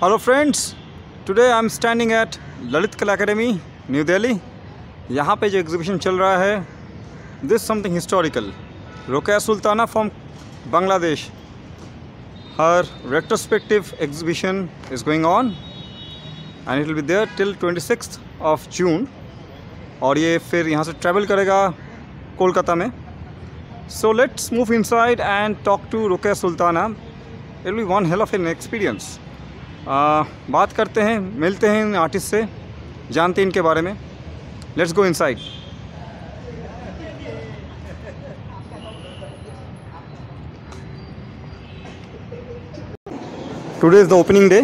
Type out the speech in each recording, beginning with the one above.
Hello friends, today I'm standing at Lalit Kala Academy new Delhi यहाँ पे जो एग्जीबिशन चल रहा है this something historical Rukaiya Sultana from Bangladesh her retrospective exhibition is going on and it will be there till twenty six of June और ये फिर यहाँ से ट्रैवल करेगा कोलकाता में. So let's move inside and talk to Rukaiya Sultana it will one hell of an experience ah, बात करते हैं मिलते हैं इन आर्टिस्ट से जानते हैं इनके बारे में। Let's go inside today is the opening day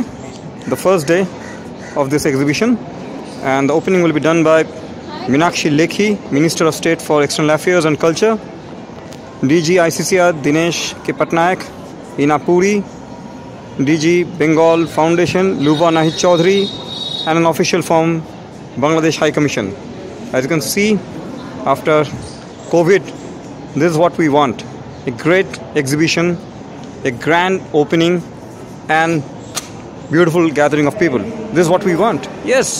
the first day of this exhibition and the opening will be done by Meenakshi Lekhi minister of state for external affairs and culture D G I C C R Dinesh K Patnaik Ina Puri D G Bengal foundation Luba Nahid Chowdhury and an official form Bangladesh high commission as can see after covid this is what we want a great exhibition a grand opening and beautiful gathering of people this what we want yes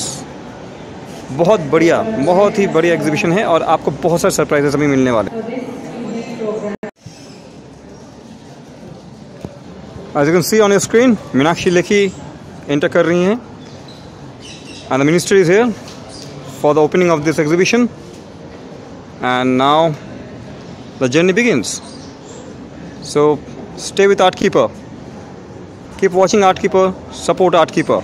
बहुत बढ़िया बहुत ही बढ़िया exhibition है और आपको बहुत सारे surprises अभी मिलने वाले As you can see on your screen, Minakshi Lekhi enter kar rahi hain. And the minister is here for the opening of this exhibition. And now the journey begins. So stay with Art Keeper. Keep watching Art Keeper, support Art Keeper.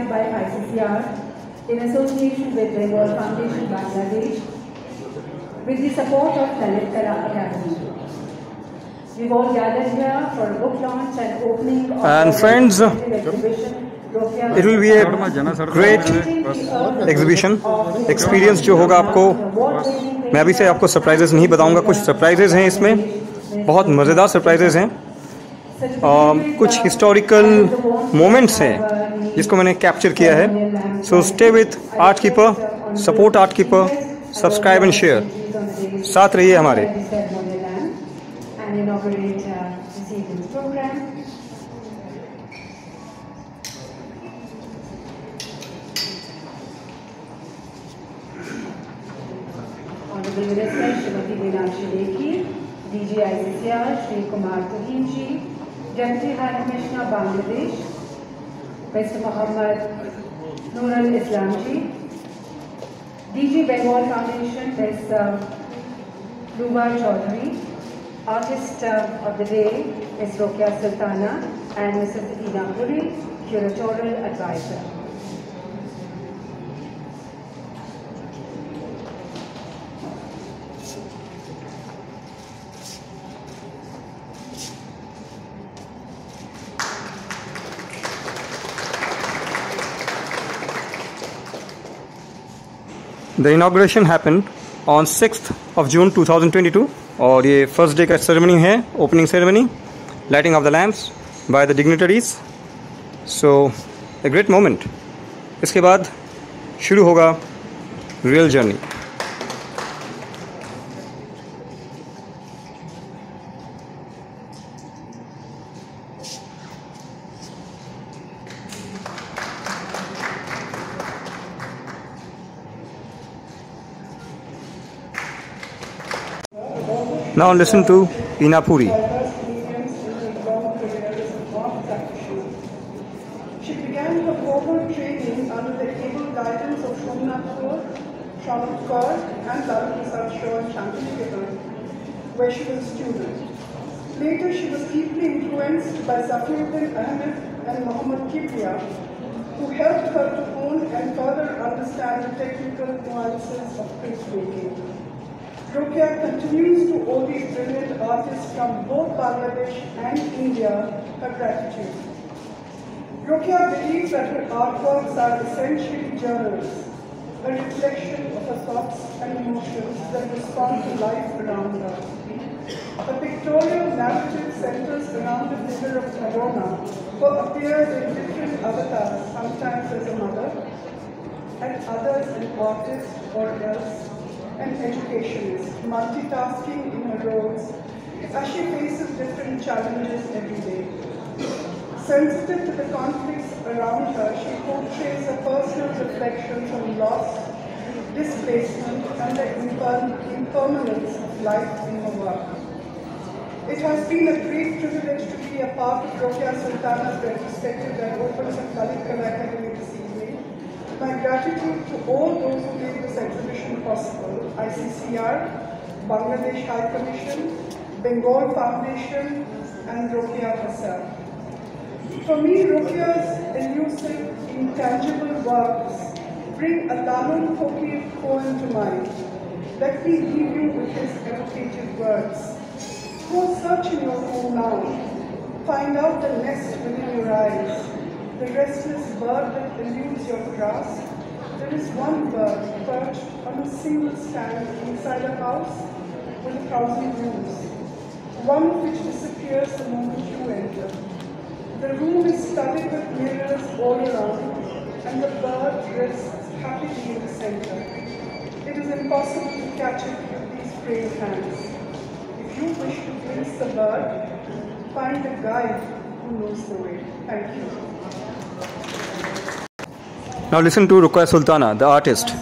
Organized by ICCR in association with Bengal Foundation Bangladesh with the support of Lalit Kala Academy. We've all gathered here for a book launch and opening of And the friends, exhibition. It will be a great exhibition experience जो होगा आपको मैं अभी से आपको surprises नहीं बताऊँगा कुछ सरप्राइजेस हैं इसमें बहुत मज़ेदार सरप्राइजेस हैं कुछ हिस्टोरिकल मोमेंट्स हैं जिसको मैंने कैप्चर किया है। So stay with Art Keeper support Art Keeper subscribe and share साथ रहिए हमारे। श्रीमती श्री कुमार तुहन जी जयंती Hare Krishna Bangladesh Mr. Muhammad Nurul Islamji, DG Bengal Foundation, Ms. Uh, Luba Chaudhary, Artist uh, of the day is Rokeya Sultana and Mrs. Ina Puri, Curatorial Advisor. The inauguration happen on six of June 2022 और ये first day का ceremony है opening ceremony lighting of the lamps by the dignitaries so a great moment इसके बाद शुरू होगा real journey Now listen to Ina Puri. She began her formal training under the able guidance of Somenath Hore, and Lalu Prasad Shaw in Santiniketan, where she was a student. Later, she was deeply influenced by Safiuddin Ahmed and Muhammad Kibria, who helped her to hone and further understand the technical nuances of printmaking. Rokeya continues to owe these brilliant artists from both Bangladesh and India her gratitude. Rokeya believes that her artworks are essentially journals, a reflection of her thoughts and emotions that respond to life around her. The pictorial narrative centers around the figure of Corona, who appears in different avatars, sometimes as a mother, and others an artist or else an educationist, multitasking in her roles as she faces different challenges every day. Sensitive to the conflicts around her, she portrays a personal reflection on loss, displacement, and the impermanence of life in her work. It has been a great privilege to be a part of Rokeya Sultana's retrospective that opens at Kala Akademi this. My gratitude to all those who made this exhibition possible, ICCR, Bangladesh High Commission, Bengal Foundation, and Rokeya herself. For me, Rokeya's elusive, intangible works bring a Lalon Fakir poem to mind. Let me leave you with his evocative words. Go search in your home now. Find out the nest within your eyes, the restless bird that eludes your grasp. There is one bird perched on a single stand inside a house with a thousand rooms, one which disappears the moment you enter. The room is studded with mirrors all around, and the bird rests happily in the center. It is impossible to catch it with these frail hands. If you wish to glimpse the bird, find a guide who knows the way. Thank you. Now listen to Rokeya Sultana, the artist.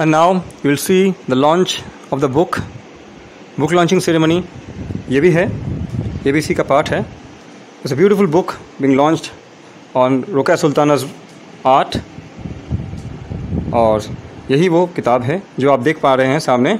And now you will see the launch of the book. Book launching ceremony. ये भी है ये भी इसी का part है It's a beautiful book being launched on Roka Sultana's art और यही वो किताब है जो आप देख पा रहे हैं सामने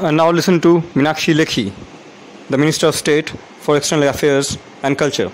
And now listen to Minakshi Lekhi, the Minister of State for External Affairs and Culture.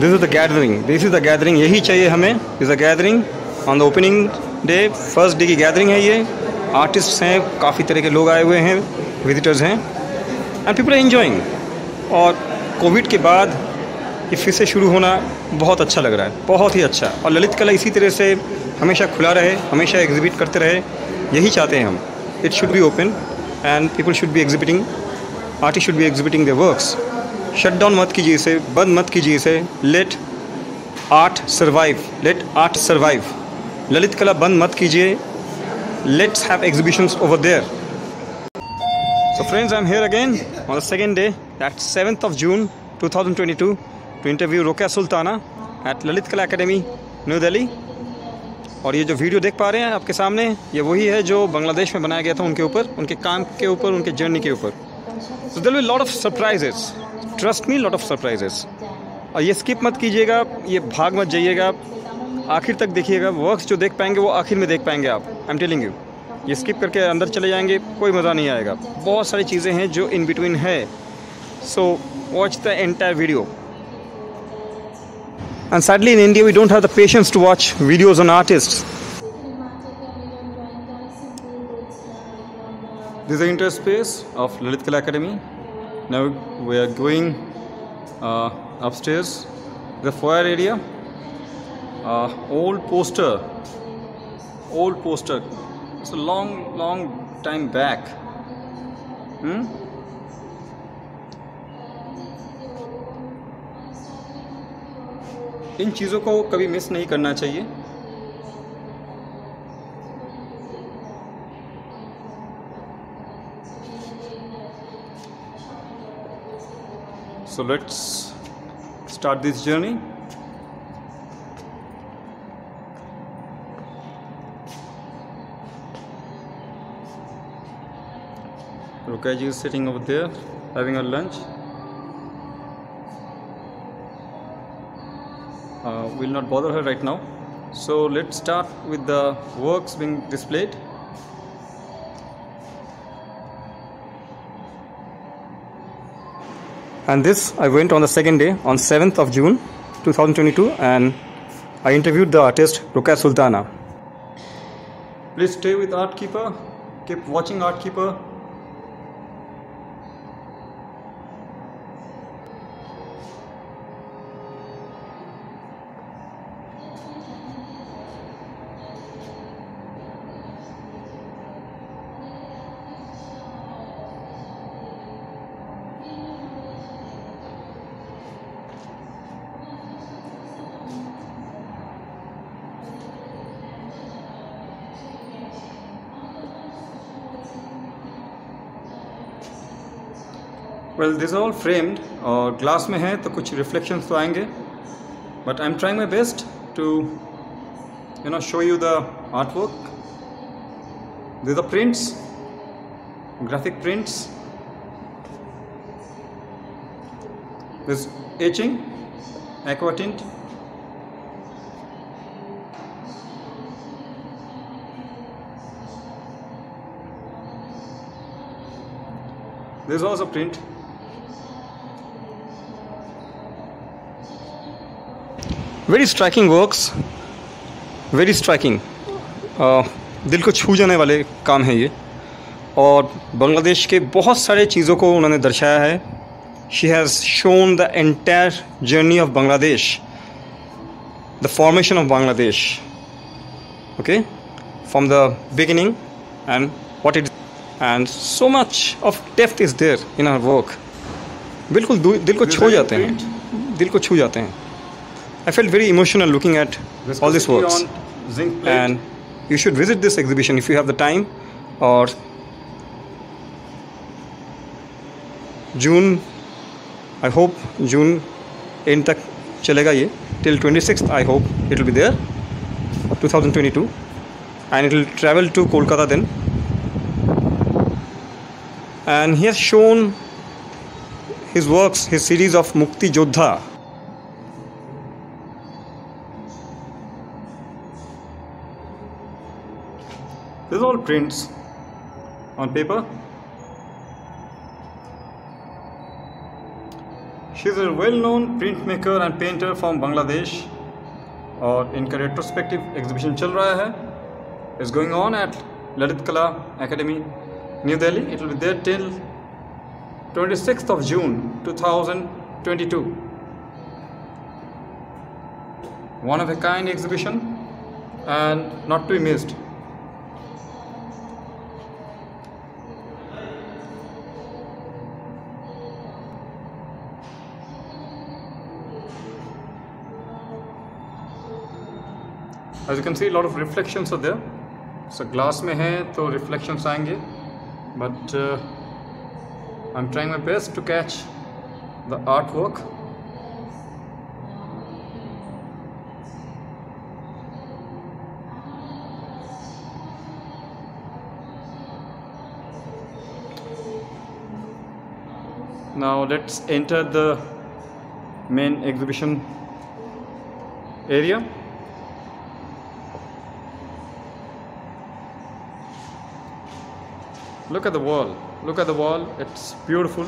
This is the gathering this is the gathering यही चाहिए हमें. Is the gathering. On the opening day. First day की gathering है ये. Artists हैं, काफ़ी तरह के लोग आए हुए हैं, विजिटर्स हैं, एंड पीपल आर इन्जॉइंग और कोविड के बाद ये फिर से शुरू होना बहुत अच्छा लग रहा है. बहुत ही अच्छा. और ललित कला इसी तरह से हमेशा खुला रहे हमेशा एग्जिबिट करते रहे. यही चाहते हैं हम. It should be open and people should be exhibiting artist should be exhibiting the works shut down मत कीजिए इसे बंद मत कीजिए इसे। Let art survive let art survive Lalit Kala बंद मत कीजिए। Let's have exhibitions over there So friends, I'm here again on the second day, that's 7th of June 2022, to interview Rokia Sultana at Lalit Kala Academy, New Delhi. और ये जो video देख पा रहे हैं आपके सामने ये वही है जो बांग्लादेश में बनाया गया था उनके ऊपर उनके काम के ऊपर उनके जर्नी के ऊपर। So deal will lot of surprises trust me lot of surprises और ये स्किप मत कीजिएगा ये भाग मत जाइएगा। आखिर तक देखिएगा वर्क्स जो देख पाएँगे वो आखिर में देख पाएँगे आप। आई एम टेलिंग यू ये स्किप करके अंदर चले जाएँगे कोई मज़ा नहीं आएगा। बहुत सारी चीज़ें हैं जो इन बिटवीन है। So watch the entire video in India, we don't have the patience to watch videos on artists. This is the inter space of Lalit Kala Academy. Now we are going uh, upstairs, the foyer area. Uh, old poster, old poster. It's a long, long time back. Hmm? इन चीज़ों को कभी miss नहीं करना चाहिए So let's start this journey. Rukaji is sitting over there having a lunch. Uh, we'll not bother her right now. So let's start with the works being displayed. And this I went on the second day on 7th of June 2022 and I interviewed the artist Rokeya Sultana. Please stay with Art Keeper. Keep watching Art well this all framed और glass में है तो कुछ reflections तो आएँगे. But I am trying my best to you know show you the art work this the prints prints. This etching, aqua tint. This is also print. Very striking works. Very uh, दिल को छू जाने वाले काम है ये। और बांग्लादेश के बहुत सारे चीज़ों को उन्होंने दर्शाया है। She has shown the entire journey of Bangladesh the formation of Bangladesh okay from the beginning and what it and so much of depth is there in our work बिल्कुल दिल को छू जाते हैं। दिल को छू जाते हैं। I felt very emotional looking at all this work and you should visit this exhibition if you have the time or June I hope June and तक चलेगा ये till twenty six I hope it will be there two thousand twenty two and it will travel to Kolkata then and he has shown his works, his series of Mukti Jodha. These are all prints on paper. She is a well-known printmaker and painter from Bangladesh और इनका retrospective exhibition चल रहा है is going on at Lalit Kala academy new Delhi it will be there till 26th of June 2022 one of a kind exhibition and not to be missed as you can see a lot of reflections are there so glass में है तो reflections आएंगे but uh, I'm trying my best to catch the artwork now let's enter the main exhibition area Look at the wall. Look at the wall. It's beautiful.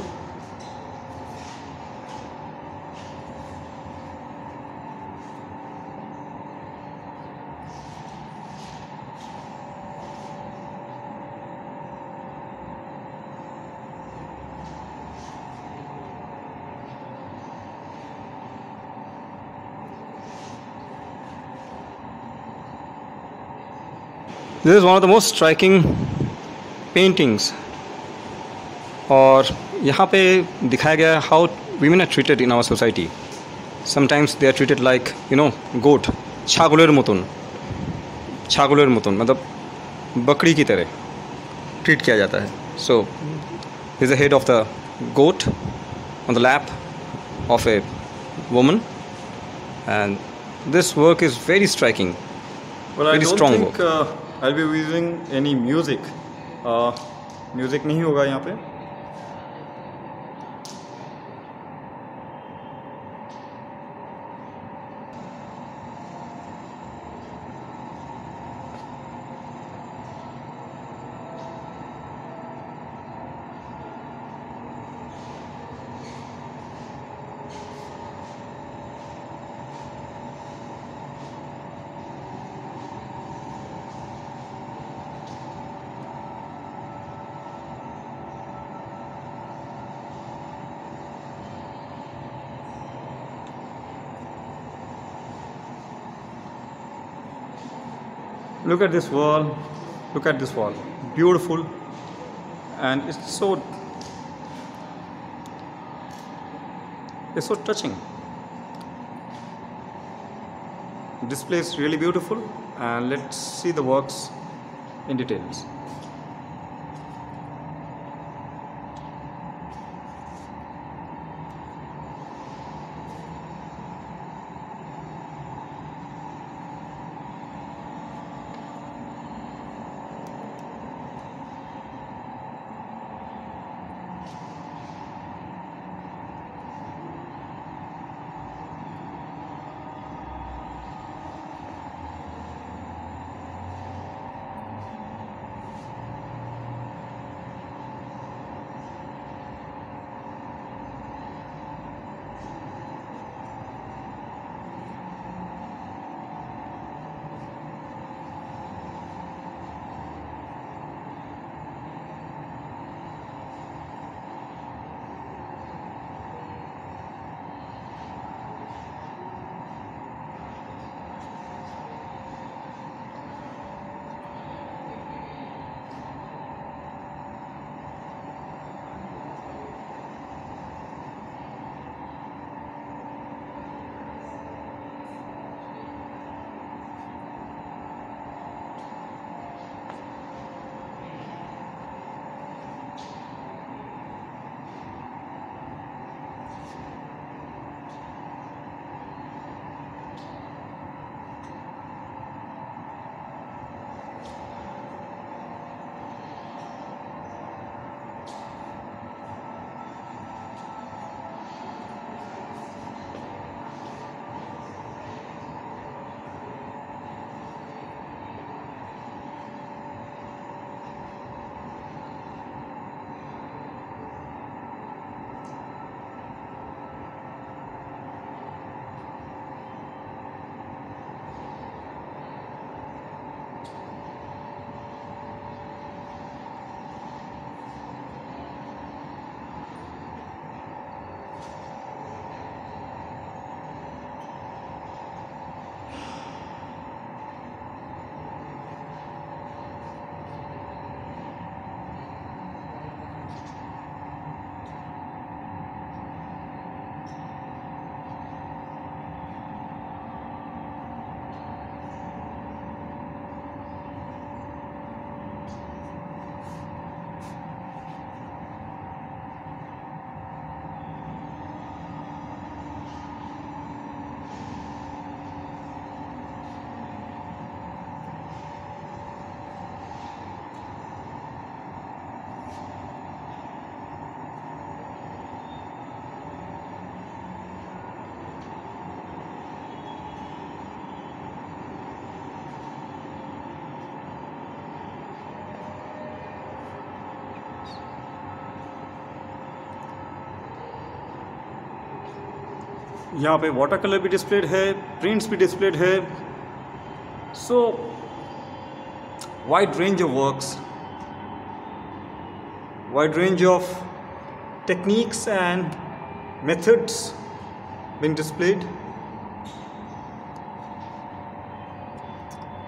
This is one of the most striking paintings और यहाँ पे दिखाया गया है how women are treated in our society sometimes they are treated like you know goat छागुलर मतन छागुलर मतन मतलब बकरी की तरह ट्रीट किया जाता है। So is the head of the goat on the lap of a woman and this work is very striking well, very I don't think, uh, I'll be using any music. Music नहीं होगा यहाँ पे। Look at this wall. Look at this wall. Beautiful. And it's so it's so touching. Display is really beautiful. And let's see the works in details यहाँ पे water colour भी displayed है prints भी displayed है so wide range of works wide range of techniques and methods being displayed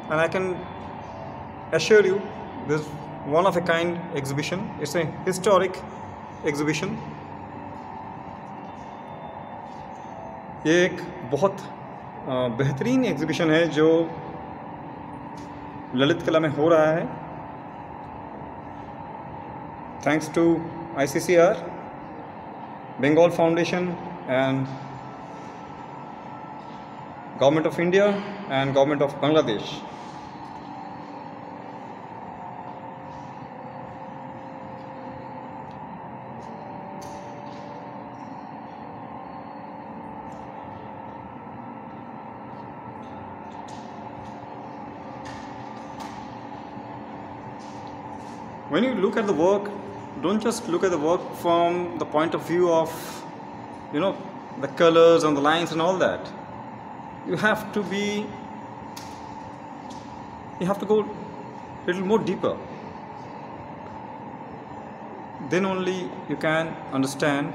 and I can assure you this one of a kind exhibition it's a historic exhibition ये एक बहुत बेहतरीन exhibition है जो ललित कला में हो रहा है। Thanks to ICCR Bengal foundation and government of India and government of Bangladesh when you look at the work don't just look at the work from the point of view of you know the colors and the lines and all that. You have to be you have to go a little more deeper. Then only you can understand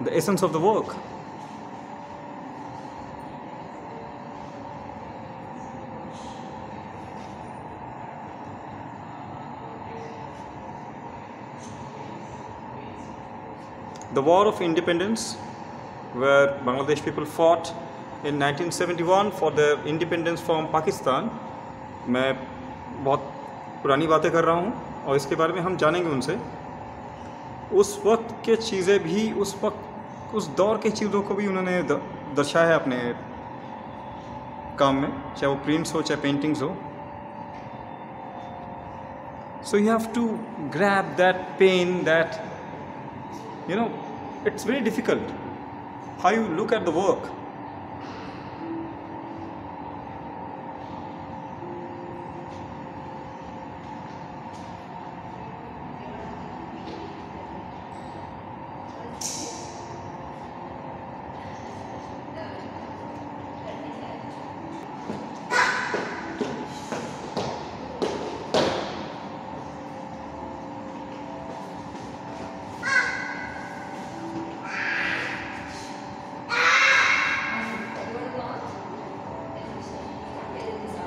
the essence of the work the war of independence, where Bangladesh people fought in 1971 for their independence from Pakistan. मैं बहुत पुरानी बातें कर रहा हूँ और इसके बारे में हम जानेंगे उनसे। उस वक्त के चीज़ें भी, उस वक्त, उस दौर के चीज़ों को भी उन्होंने दर्शाया है अपने काम में, चाहे वो प्रिंट्स हो, चाहे पेंटिंग्स हो। So you have to grab that pen that you know it's very difficult how you look at the work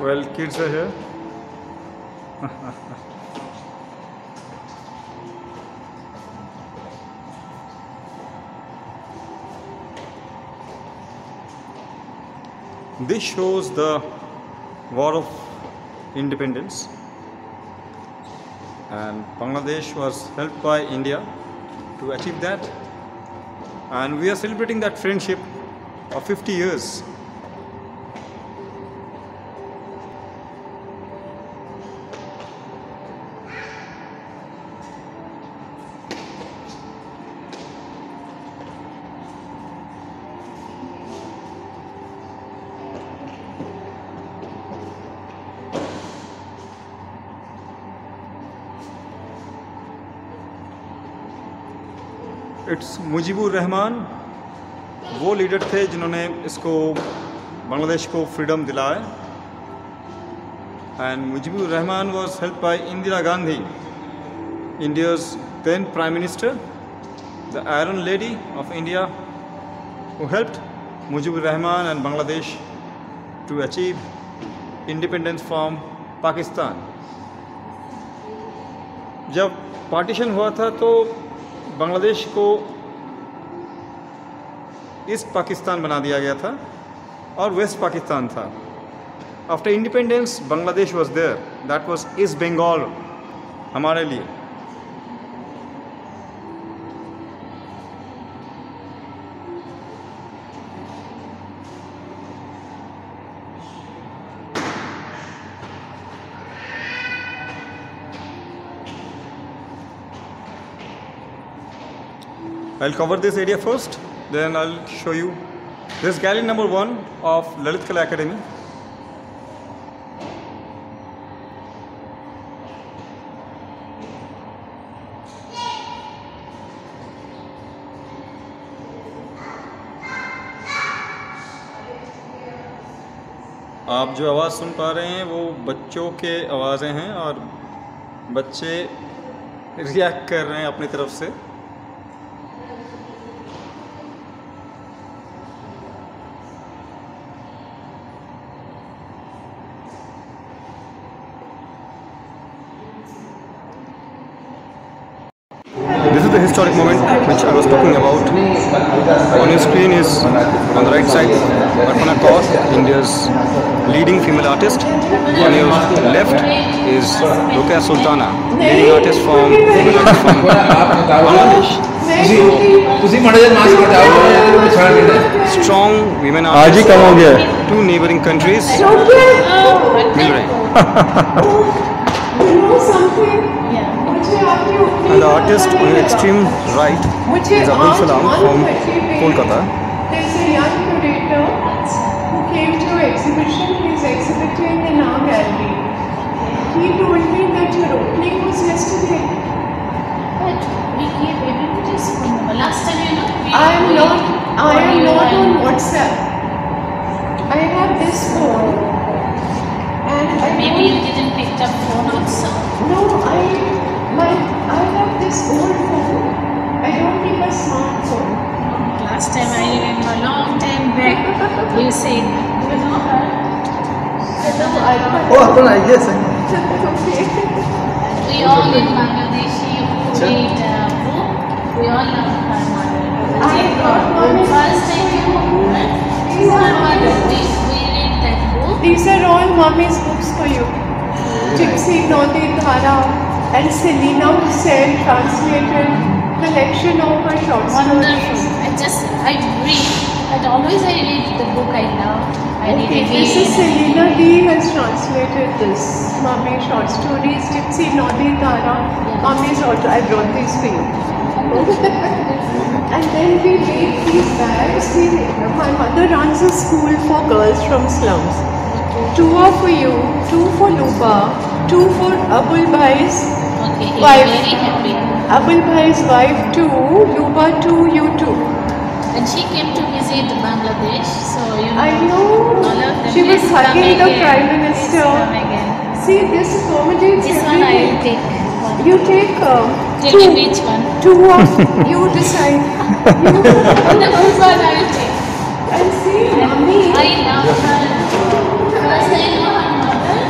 well kids are here? This shows the war of independence. And bangladesh was helped by india to achieve that. And we are celebrating that friendship of 50 years Mujibur Rahman वो leader थे जिन्होंने इसको, बांग्लादेश को freedom दिलाए and Mujibur Rahman was help by Indira Gandhi India then prime minister the iron lady of India वो helped Mujibur Rahman and Bangladesh to achieve independence from Pakistan. जब partition हुआ था तो बांग्लादेश को ईस्ट पाकिस्तान बना दिया गया था और वेस्ट पाकिस्तान था। After independence Bangladesh was there that was east Bengal हमारे लिए। I'll cover this area first, then I'll show you this gallery number 1 of Lalit Kala Academy आप जो आवाज़ सुन पा रहे हैं वो बच्चों के आवाज़ें हैं और बच्चे रिएक्ट कर रहे हैं अपनी तरफ़ से historic moment which I was talking about on your screen is on the right side Arpana Caur, India's leading female artist. On your left is Rokeya Sultana, leading artist from, from Bangladesh. Strong women are two neighboring countries. Uh, the artist on the extreme right is Abdul Salam from Kolkata. There's a young curator who came to exhibition. He's exhibiting in our gallery. He told me that your opening was yesterday. But we gave everything from the last time you know. I am not. I am not on WhatsApp. I have this phone. And I maybe you didn't pick up phone also. No, I my I love this old phone. I don't need my smartphone. Last time I remember, long time back, you said, do you know her? I don't. I. Oh, I don't know. Yes, okay. We all in Bangladeshi who sure. made uh, book, we all love her mother. I got one. First time you right? These are mother. We, we read that book. These are all mommy's books for you. Gypsy, Nodi, Dhara and Selina Hossain translated collection of her short Wonderful. stories. I just, I read, but always I read the book I love. I Okay, this is Selina D has translated this. Mommy short stories, Gypsy Nodi Dhara, Mommy's auto. I brought these for you. and then we made these bags. We, my mother runs a school for girls from slums. Two are for you, two for Lupa, two for Abul Bhai's, Okay, he's Wife. very happy. Abul Bhai's wife two, Luba two, you too. And she came to visit Bangladesh, so you know. I know. All of them. She was hugging the again. Prime Minister. See, this accommodates This one I will everything. take. You take uh, Tell two, me which one. two of you decide. You The first one I will take. and see, mommy. I love her. Because I know her mother.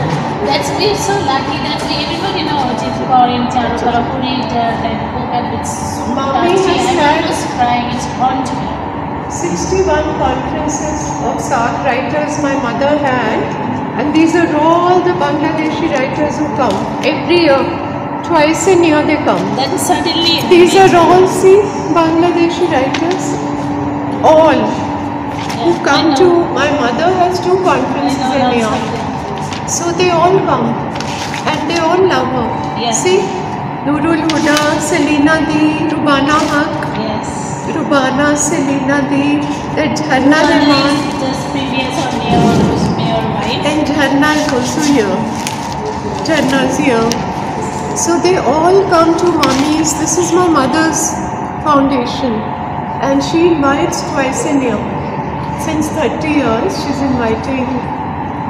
That's we're so lucky that we everybody know Kaur in Charukara who read uh, and it's so Mommy touching. has I'm had- crying. It's to me. 61 conferences of South writers my mother had, and these are all the Bangladeshi writers who come every year. Twice a year they come. Then suddenly These are all, see, Bangladeshi writers. All who come to, my mother has two conferences know a year. So they all come and they all love her. Yeah. See, Nurul Huda, Selina Di, Rubana Huq, Yes. Rubana, Selina Di, then Jharna Rahman, just previous on your your wife. and Jharna is also here. Jharna's here. So they all come to mummies. This is my mother's foundation, and she invites twice a year. Since 30 years, she's inviting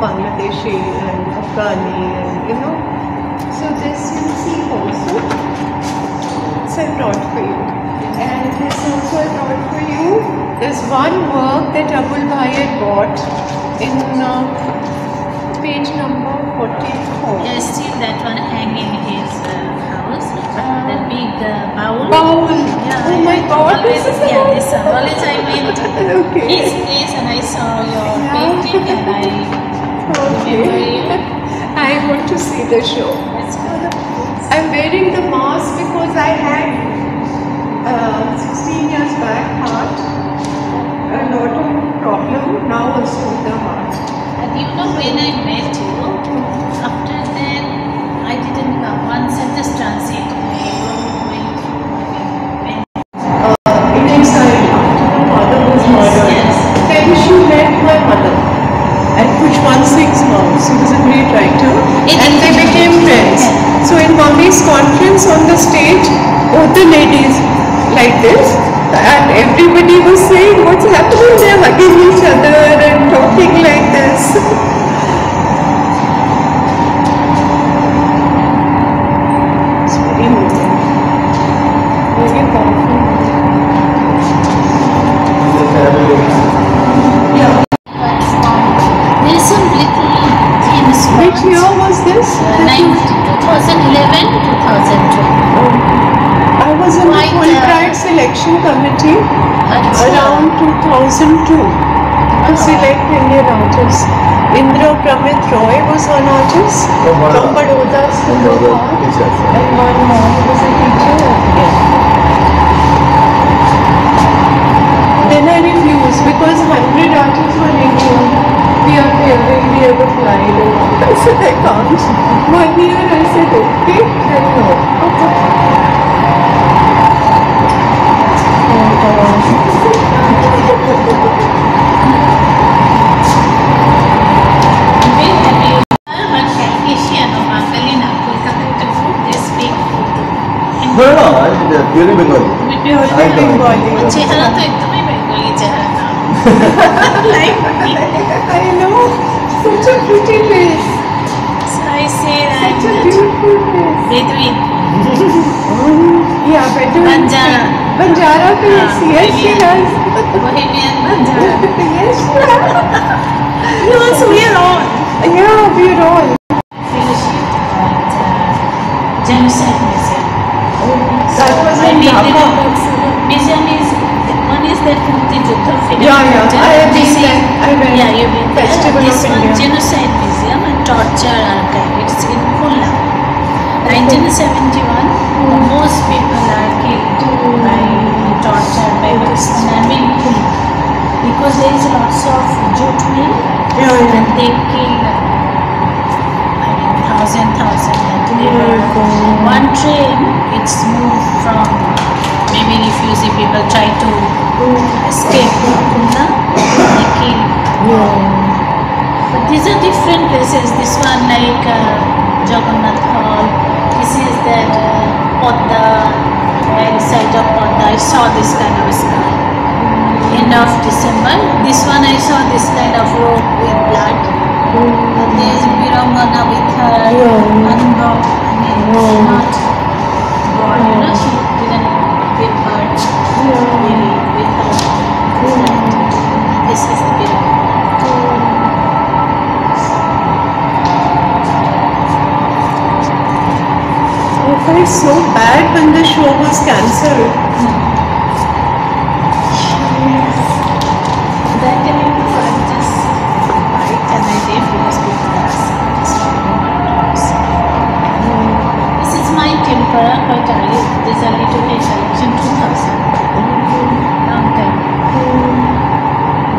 Bangladeshi and Afghani, and you know. So this you see also. It's I brought for you. And this also I brought for you. There's one work that Abul Bhai had bought in uh, page number 44. Yes, see that one hanging in his uh, house. The big uh, bowl. Bowl. Yeah, Oh my God, Always, this is yeah, this uh, always I went Okay. his place and I saw your Yeah. painting and I Okay. remember you. I want to see the show. I'm wearing the mask because I had uh, 16 years back heart, a lot of problem. Now also the heart. And you know when I met you, after that I didn't come. One sentence translate. I don't. When Uh, in exile after her mother was murdered. Yes. Then she met my mother at Khushwant Singh's house. He was a great writer. And they became friends. So in mommy's conference on the stage, both the ladies like this. And everybody was saying, what's happening? They're hugging each other and talking like this. 2002 to select Indian artists. Indrapramit Roy was one artist oh, from Baroda School of Art and one more who was a teacher here. Then I refused because 100 artists were Indian. We are pairing, we have applied and all. I said I can't. One year I said okay, then no. Very No, no, no, I'm the purely Bengali. Purely Bengali. चेहरा तो एकदम ही Bengali चेहरा था. like I know, such a pretty face. So I say that. Such a beautiful face. Bedouin. yeah, Bedouin. Banjara. Banjara face. Yes, she has. Bohemian Banjara. yes. You also wear all. yeah, all. Fellowship at uh, Genocide Museum. That was I in made Dhaka. little books. Museum is one is Juddha Freedom Yeah, yeah. Mountain. I have been there. I went. Yeah, you've been there. Festival This of one India. Genocide Museum and Torture Archive. It's in Khulna. 1971, most people are killed by torture and in Khulna because there is lots of jute mill Yeah, yeah. and they kill I mean thousand thousand were one train it's moved from maybe refugee people try to escape from Khulna they kill. Yeah. but these are different places. This one like uh, Jagannath Hall this is that uh, Podda right side of Podda I saw this kind of sky end of December. This one I saw this kind of rope with blood. And there's Virangana with her unborn, I mean, not born, you know, she didn't give birth baby with her. And this is the Virangana. Felt so bad when the show was cancelled. That time I was just white and I did because people asked me to This is my tempera quite early. This is early to late election 2000. Long time.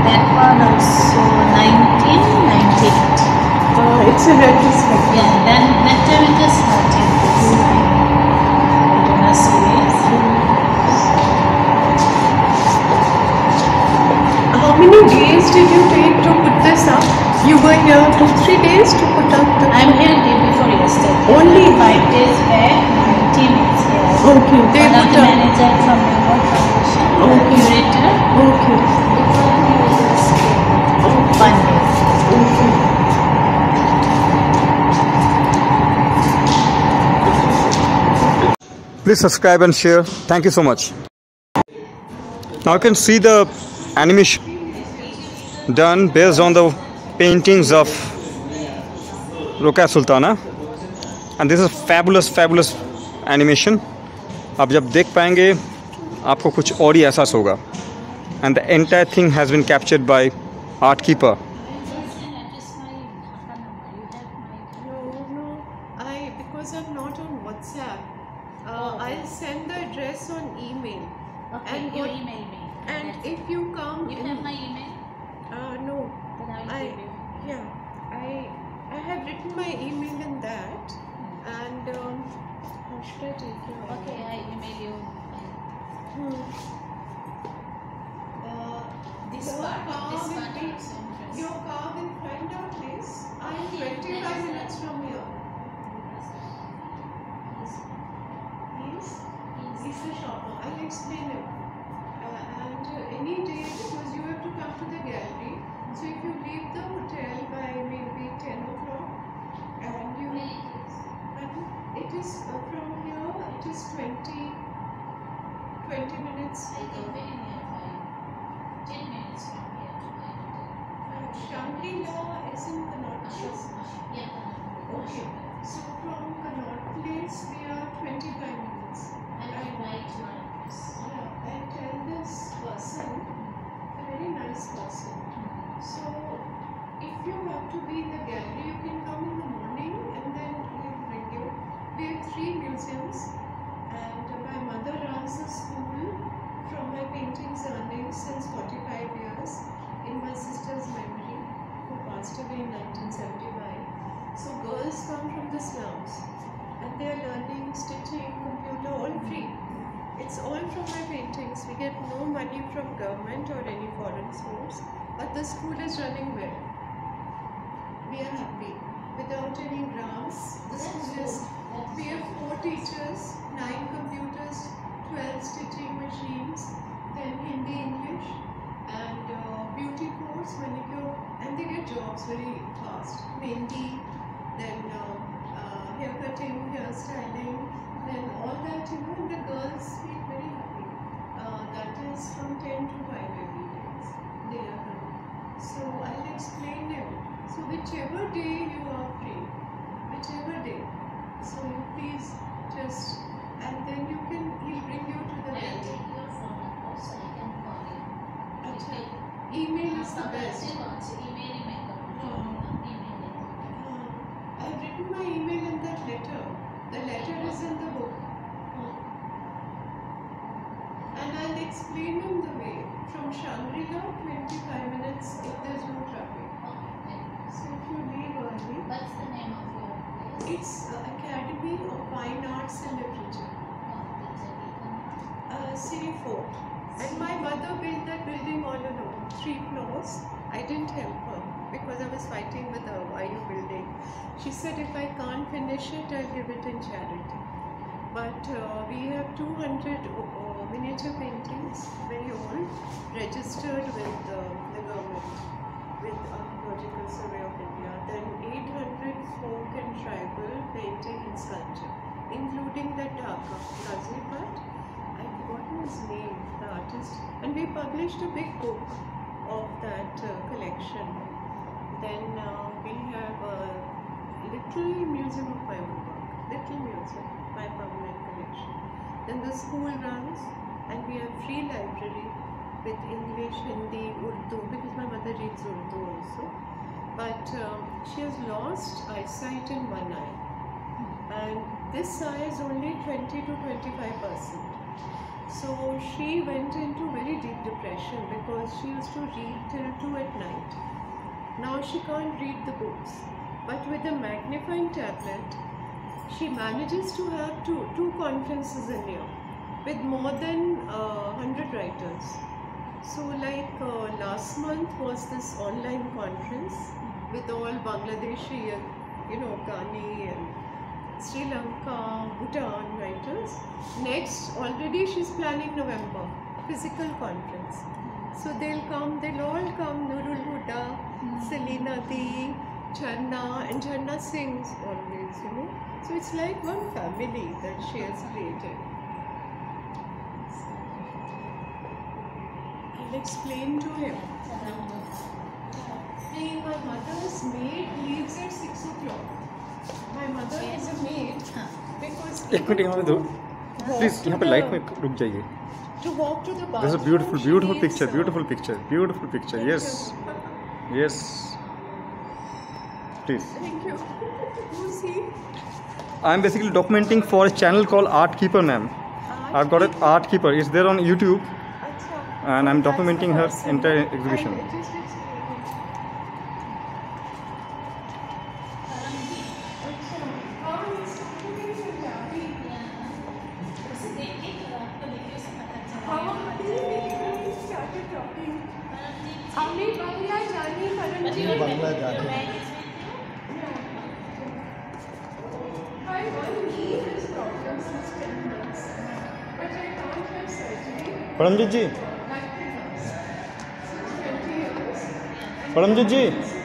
That one also 1998. Uh, it's a retrospect. Yeah, please subscribe and share. Thank you so much. Now you can see the animation done based on the paintings of Rokeya Sultana. And this is fabulous fabulous animation. ab jab dekh payenge aapko kuch aur hi ehsaas hoga and the entire thing has been captured by art keeper What's the name of your place? it's uh, Academy of Fine Arts and Literature, uh, Siri Fort. And my mother built that building all alone, three floors. I didn't help her because I was fighting with her. Why you building? She said if I can't finish it, I'll give it in charity. But uh, we have 200 uh, miniature paintings, very old, registered with uh, the government, with Archaeological Survey of India. Then 800 folk and tribal painting and sculpture, including the Dhaka, Ghaziabad. I've forgotten his name, the artist. And we published a big book of that uh, collection. Then uh, we have a little museum of my own work, little museum, my permanent collection. Then the school runs, and we have free library with English, Hindi, Urdu, because my mother reads Urdu also. But um, she has lost eyesight in one eye, and this eye is only 20 to 25 percent. So she went into very deep depression because she used to read till 2 at night. Now she can't read the books, but with a magnifying tablet, she manages to have two, two conferences a year with more than uh, 100 writers. So, like uh, last month was this online conference with all Bangladeshi and you know Ghani and Sri Lanka, Bhutan writers. Next, already she's planning November physical conference. So they'll come, they'll all come. Nurul Huda, hmm. Selina Di, Channa, and Channa sings always, you know. So it's like one family that she has created. I'll explain to him. Hey, my mother's maid leaves at 6 o'clock. My mother is a maid because एक minute यहाँ पे दो please यहाँ पे light में रुक जाइए to walk to the this bathroom. A beautiful she beautiful needs, picture uh, ब्यूटीफul picture ब्यूटीफul picture yes yes please Thank you. Who's he? I am basically documenting for a channel called Art Keeper, ma'am. I've got it, Art Keeper. It's there on YouTube, Acha. and I'm That's the documenting her person. entire exhibition. Surgery. Paramjit ji, Like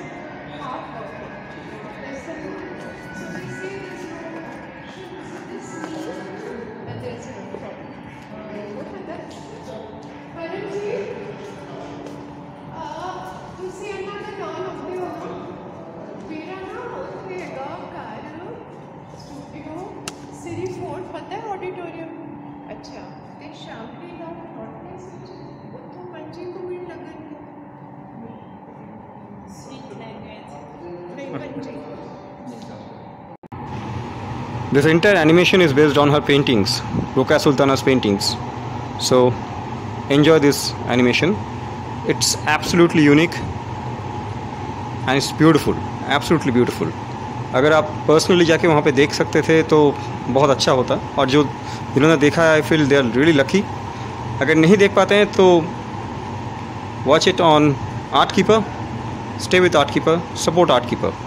This entire animation is based on her paintings, Ruqya Sultana's paintings. So enjoy this animation. It's absolutely unique and it's beautiful, absolutely beautiful. अगर आप personally जाके वहाँ पे देख सकते थे तो बहुत अच्छा होता और जो जिन्होंने देखा है I feel they are really lucky अगर नहीं देख पाते हैं तो watch it on art keeper stay with art keeper support art keeper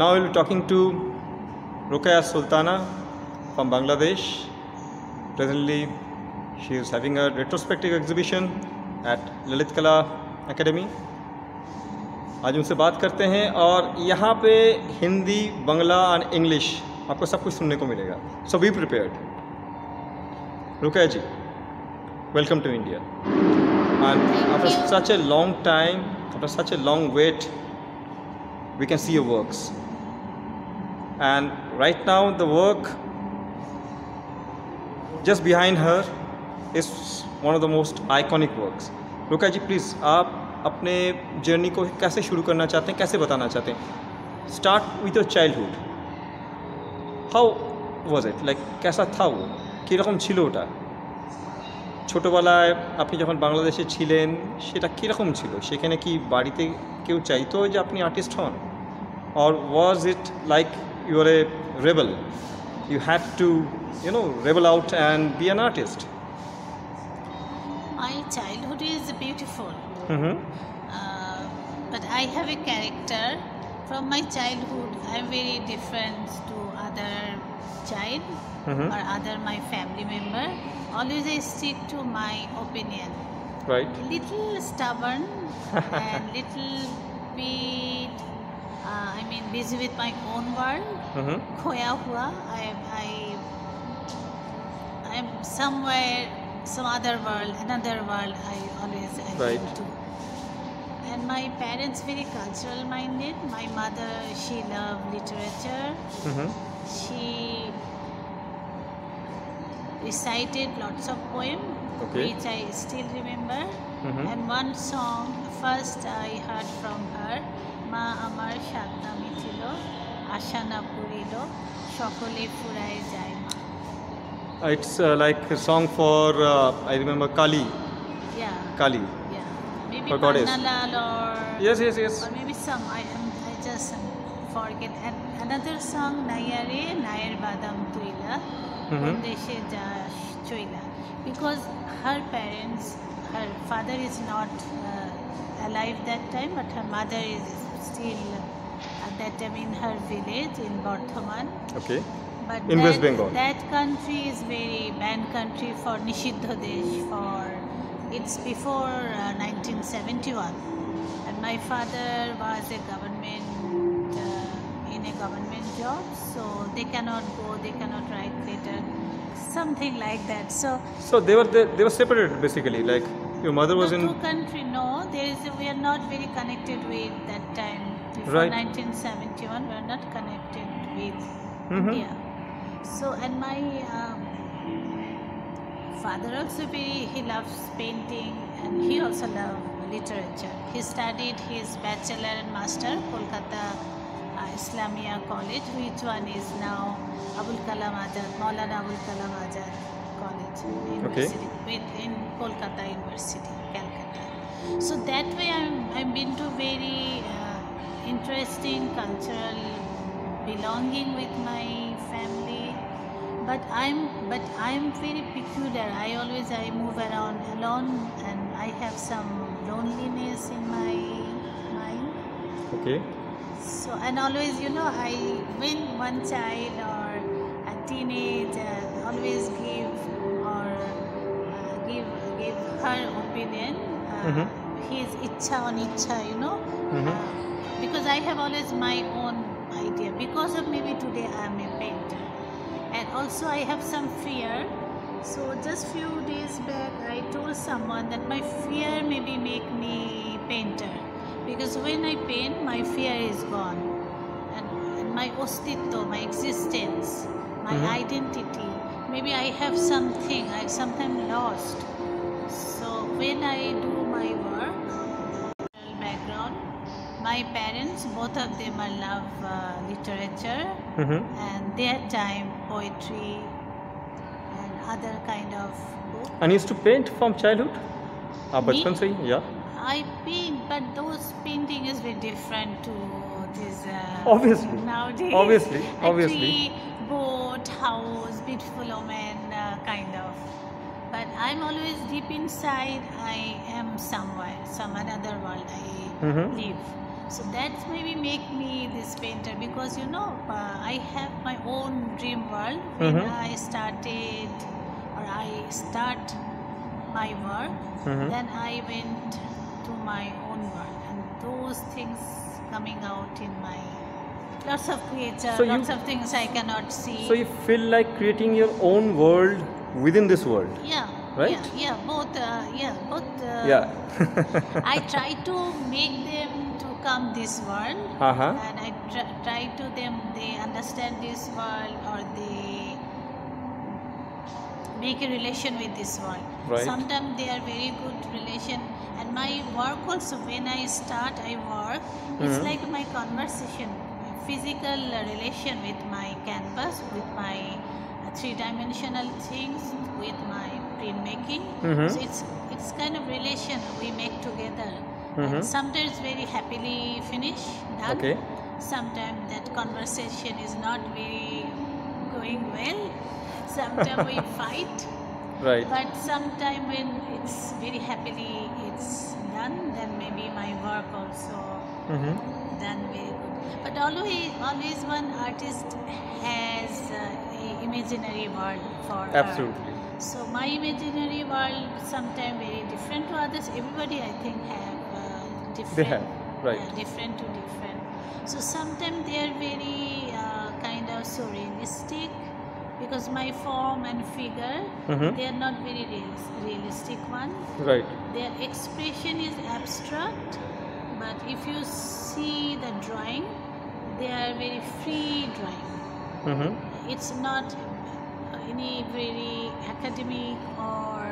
now we'll be talking to Ruqya Sultana from Bangladesh. Presently, she is having a retrospective exhibition at Lalit Kala Academy. आज उनसे बात करते हैं और यहाँ पे हिंदी बंगला and English आपको सब कुछ सुनने को मिलेगा so be prepared Ruqaiya ji welcome to India and after such a long time after such a long wait we can see your works. And right now, the work just behind her is one of the most iconic works. रुका जी please आप अपने journey को कैसे शुरू करना चाहते हैं कैसे बताना चाहते हैं start with your childhood how was it like কেসা থা ও কীরকম ছিল ওটা ছোটোবেলায় আপনি যখন বাংলাদেশে ছিলেন সেটা কীরকম ছিল সেখানে কি বাড়িতে কেউ চাইতো যে আপনি আর্টিস্ট হন or was it like you are a rebel you had to you know rebel out and be an artist My childhood is beautiful, mm-hmm. uh, but I have a character. From my childhood, I'm very different to other child Mhm. or other my family member. Always I stick to my opinion. right Little stubborn and little bit, uh, I mean, busy with my own work. Mm-hmm. I, I, I'm somewhere, some other world, another world. I always I right. to. And my parents very cultural minded. My mother, she loved literature. Mm-hmm. She recited lots of poems, okay. which I still remember. Mm-hmm. And one song, first I heard from her মা আমার সাত নামই ছিল আশা না পুরিল সকলে ফুরায় যায় মা Uh, it's uh, like a song for uh, I remember Kali yeah Kali yeah maybe For goddess. Pannalal or yes yes yes or maybe some I am I just forget and another song Nayare Nayer Badam Tuila Mhm. Deshe Ja Choila because her parents her father is not uh, alive that time but her mother is still at that time in her village in Bardhaman okay. But In that, West Bengal. that country is very banned country for Nishiddha Desh for it's before uh, 1971 and my father was a government uh, in a government job so they cannot go they cannot write letter something like that. So So they were they, they were separated basically. Like your mother was in two country, no, there is a, we are not very connected with that time. Before Right. 1971, we are not connected with Mhm. India. So and my um, father also very he loves painting and he also loved literature. He studied his bachelor and master Kolkata Islamia College, which one is now Abul Kalam Azad, Maulana Abul Kalam Azad College, University, with in Kolkata University, Calcutta. So that way I'm I've been to very uh, interesting cultural belonging with my family. But i'm but i'm very peculiar. I always i move around alone and i have some loneliness in my mind. Okay. So and always you know i when one child or a teenage uh, always give or uh, give give her opinion uh, Mhm. his icha on icha you know. Mhm. uh, because i have always my own idea. Because of maybe today i am a painter. And also i have some fear. So just few days back i told someone that my fear maybe make me painter because when i paint my fear is gone and, and my ostitto my existence my Mhm. identity maybe i have something i sometimes lost so when i do my work background my parents both of them are love uh, literature Mm-hmm. and their time poetry and other kind of book And used to paint from childhood? Ah, bachpan se hi? I paint but those painting is very different to this uh, Obviously. nowadays Obviously, a obviously. tree, boat house beautiful woman uh, kind of but i'm always deep inside i am somewhere some another world i Mhm. live so that's maybe make me this painter because you know uh, i have my own dream world when Mhm. i started or i start my work Mhm. then i went to my own world and those things coming out in my lots of creature So you- lots of things i cannot see So you feel like creating your own world within this world? yeah Right? yeah yeah both uh, yeah both uh, Yeah. i try to make them to come this world Uh-huh. and i tr- try to them they understand this world or they make a relation with this world Right. sometimes they are very good relation and my work also when i start i work it's Mhm. like my conversation my physical relation with my canvas with my uh, three dimensional things with my printmaking Mhm. so it's it's kind of relation we make together Mhm. and sometimes very happily finish done Okay. sometimes that conversation is not very going well sometimes we fight Right. but sometimes when it's very happily it's done then maybe my work also Mm-hmm. done very good but always always one artist has uh, imaginary world for her. Absolutely. so my imaginary world sometimes very different to others everybody i think have uh, different have, right. uh, different to different so sometimes they are very uh, kind of surrealistic because my form and figure Mhm. they are not very real, realistic one Right. their expression is abstract but if you see the drawing they are very free drawing Mm-hmm. it's not any very academic or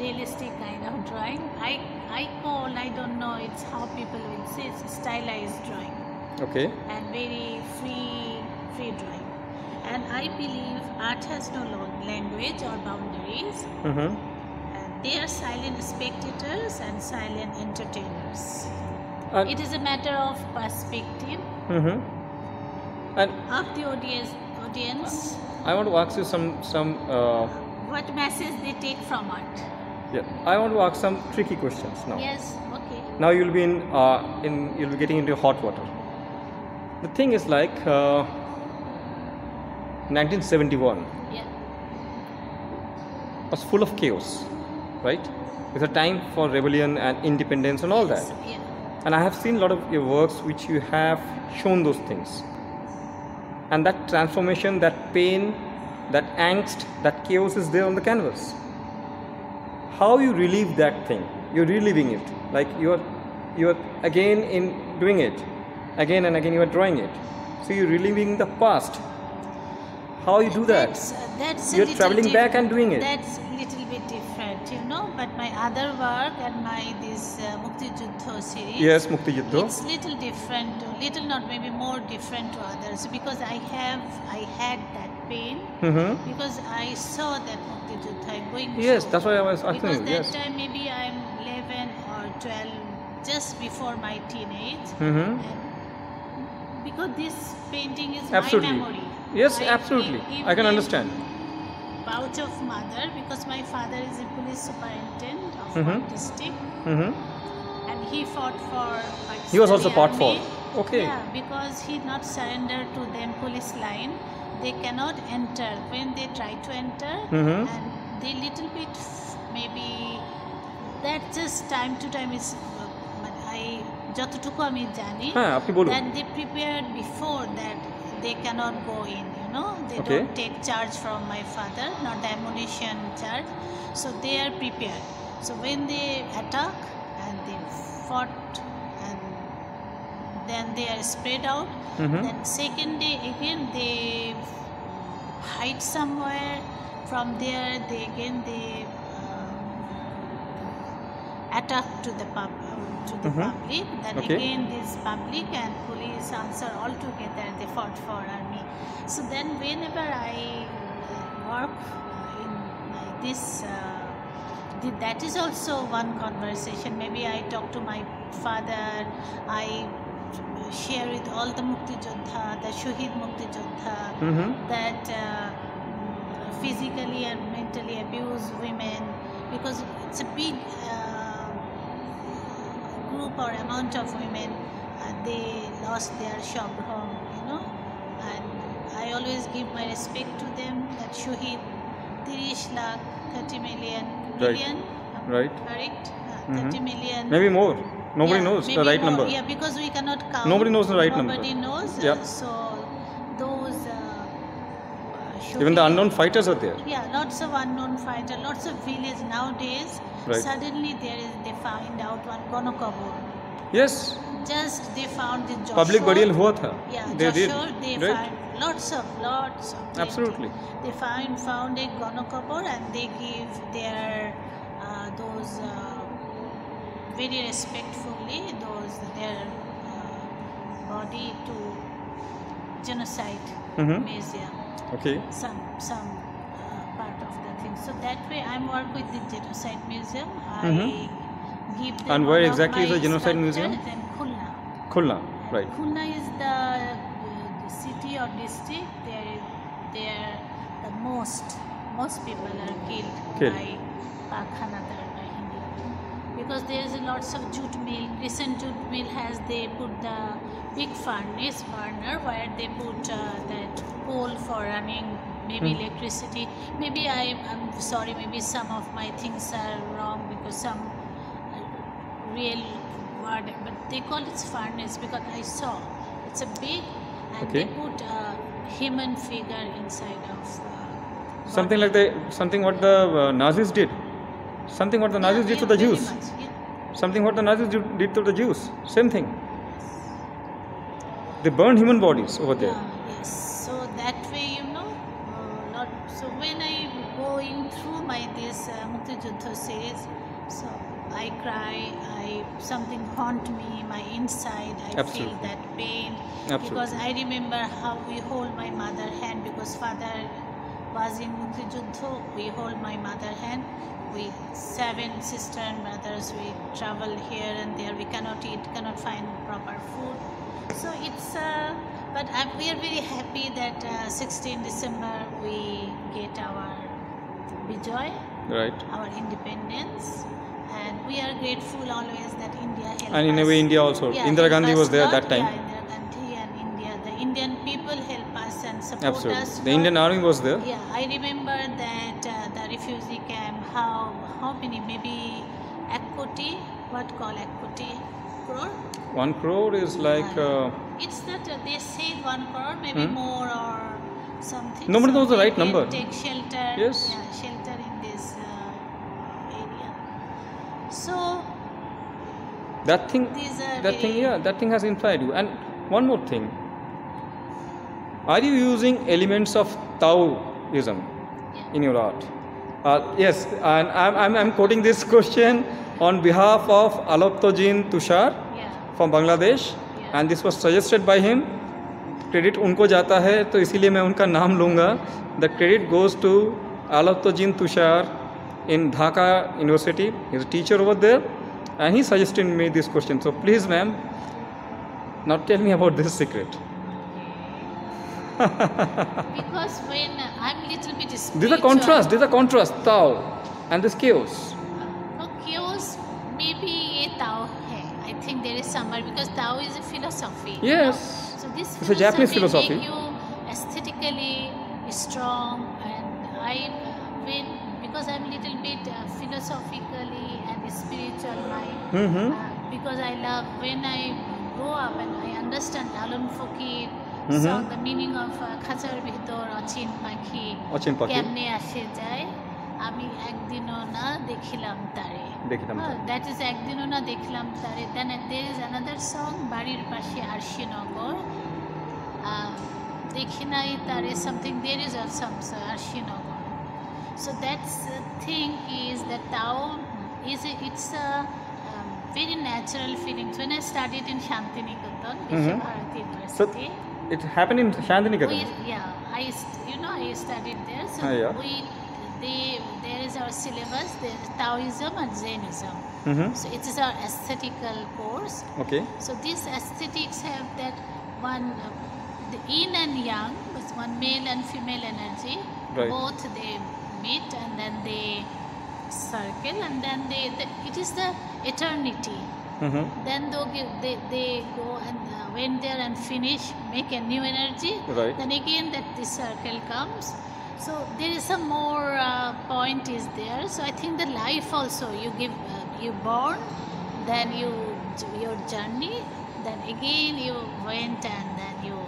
realistic kind of drawing i i call i don't know it's how people will say it's stylized drawing Okay. and very free free drawing and i believe art has no language or boundaries Mm-hmm. and they are silent spectators and silent entertainers And it is a matter of perspective mm-hmm. And of the audience audience I want to ask you some some uh, what message they take from art yeah. I want to ask some tricky questions now. yes okay Now you'll be in uh, in you'll be getting into hot water. The thing is like uh, 1971 yeah was full of chaos, right? It's a time for rebellion and independence and all yes, that. yeah And I have seen a lot of your works which you have shown those things. And that transformation, that pain that angst, that chaos is there on the canvas. How you relieve that thing? You're reliving it. Like you're you're again in doing it. Again and again you are drawing it. So you're reliving the past. How you do that? That's, uh, that's You're traveling back and doing it. That's a little bit different, you know. But my other work and my this uh, Mukti Juddho series. Yes, Mukti Juddho. It's little different, to, little not maybe more different to others because I have I had that pain Mm-hmm. because I saw that Mukti Juddha I'm going Yes, through. that's why I was asking because you. that Yes. time maybe I'm 11 or 12, just before my teenage, Mm-hmm. and because this painting is Absolutely. my memory. Yes, I- absolutely. if- I can if understand. Pouch of mother because my father is a police superintendent of Mhm. one district Mm-hmm. and he fought for Pakistani He was also part for. army. Okay. Yeah, because he not surrender to them police line. They cannot enter when they try to enter, Mhm. and they little bit maybe that just time to time is. মানে I যতটুকু আমি জানি হ্যাঁ আপনি বলুন that they prepared before that they cannot go in you know they Okay. don't take charge from my father not the ammunition charge so they are prepared so when they attack and they fought and then they are spread out Mhm. then second day again they hide somewhere from there they again they uh, attack to the pub to the Mhm. public then Okay. again this public and police answer all together they fought for army so then whenever i uh, work uh, in uh, this uh, that is also one conversation maybe i talk to my father i share with all the mukti jodha the shuhid mukti jodha Mm-hmm. that uh, physically and mentally abuse women because it's a big uh, group or amount of women uh, they lost their shabram you know and i always give my respect to them that shuhid 30 lakh 30 million million um, Right. correct uh, Mhm. 30 million Maybe more. Nobody yeah, knows the right more. number. Yeah, because we cannot count. Nobody knows the right number. Nobody knows. Yeah. so those. Uh, Even the unknown fighters are there. Yeah, lots of unknown fighter, lots of villages nowadays. Right. Suddenly there is they find out one Gonokabur. Yes. Just they found the Joshua. Public burial हुआ था. Yeah, they did. Joshua, they right. find lots of lots of. plenty. Absolutely. They find found a Gonokabur and they give their uh, those uh, very respectfully those their uh, body to genocide Mhm. museum Okay. some some uh, part of the thing. So that way, I'm work with the genocide museum. I Mhm. give them And where exactly is the genocide museum? In Khulna. Khulna. Right. Khulna is the, the city or district. There, there, the most most people are killed, Killed. by Pak Hanadar by Hindi. Because there is a lots of jute mill. Recent jute mill has they put the big furnace burner where they put uh, that coal for running maybe Hmm. electricity. Maybe I I'm sorry. Maybe some of my things are wrong because some real word, but they call it furnace because I saw it's a big and Okay. they put a human figure inside of. Uh, Something like the something what the uh, Nazis did. Something what the Nazis Yeah, did to the Jews. much, yeah. Something what the Nazis did to the Jews. Same thing. They burned human bodies over there. Yeah, Series, so I cry. I something haunt me. My inside, I feel that pain Absolutely. because I remember how we hold my mother hand because father was in Muktijuddha, We hold my mother hand. We seven sister and brothers. We travel here and there. We cannot eat, cannot find proper food. So it's, uh, but I'm, we are very happy that uh, 16 December we get our Bijoy, Right. our independence, and we are grateful always that India helped And in a way, India also. Yeah, Indira Gandhi was there lot. that time. Yeah, Indira Gandhi and India, the Indian people help us and support Absolutely. us. The Indian army was there. yeah, I remember that uh, the refugee camp. How how many? Maybe Akoti. What call Akoti? Crore. One crore is like uh, It's not uh, they say one crore, maybe Hmm. more or something. Nobody knows the so they right number. Take shelter. Yes. Yeah, So That thing, that thing, yeah, that thing has inspired you. And one more thing. Are you using elements of Taoism yeah. in your art? Uh, yes, and I'm, I'm, I'm quoting this question on behalf of Alaptojin Tushar yeah. from Bangladesh Yeah. and this was suggested by him. Credit उनको जाता है तो इसीलिए मैं उनका नाम लूँगा the credit goes to Alaptojin Tushar in Dhaka University. He's a teacher over there and he suggested me this question. So please ma'am, now tell me about this secret. Because when I'm little bit spiritual. There's a contrast, there's a contrast, Tao and this chaos. No, chaos maybe a Tao hai. I think there is somewhere because Tao is a philosophy. you know. Yes. So this It's a Japanese philosophy. make you aesthetically strong, and I because I'm little bit uh, philosophically and spiritual mind. Mm-hmm. Uh, because I love when I grow up and I understand Alan Fakir Mhm. song, the meaning of uh, খাঁচার ভিতর অচিন পাখি। কেমনে আসে যায় আমি একদিনও না দেখিলাম তারে দেখিলাম তারে। দ্যাট ইজ একদিনও না দেখলাম তারে then there is another song বাড়ির পাশে আরশিনগর দেখি নাই তারে something there is all some Arshinagar so that's the thing is that Tao is a, it's a um, very natural feeling. So When I studied in Santiniketan, Mhm. Bharati So it happened in we, Santiniketan. yeah, I you know I studied there. So Ah, yeah. we they there is our syllabus. There is Taoism and Zenism. Mm-hmm. So it is our aesthetical course. Okay. So these aesthetics have that one, uh, the yin and yang, with one male and female energy. Right. Both they meet and then they circle and then they, the, it is the eternity. Mm-hmm. Then they give, they, they go and uh, went there and finish, make a new energy. Right. Then again that the circle comes. So there is some more uh, point is there. So I think the life also you give uh, you born, then you your journey, then again you went and then you.